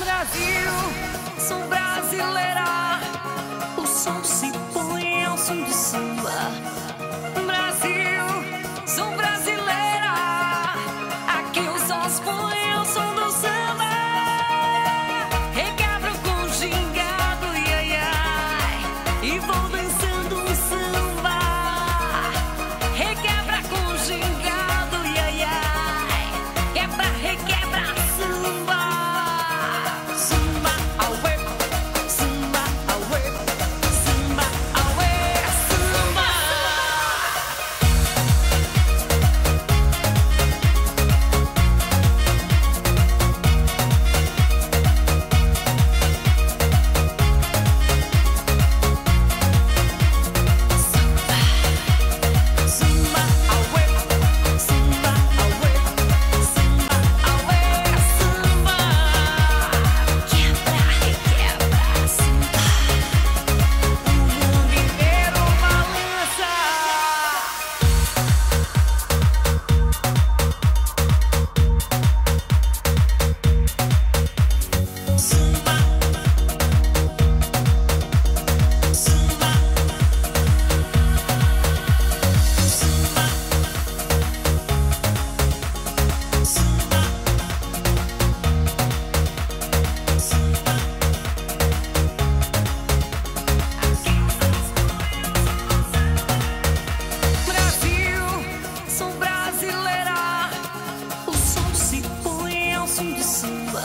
Brasil, sou brasileira. O sol se põe ao som do samba. Brasil, sou brasileira. Aqui o sol se põe ao som do samba. Requebro com gingado, ai, ai, e vou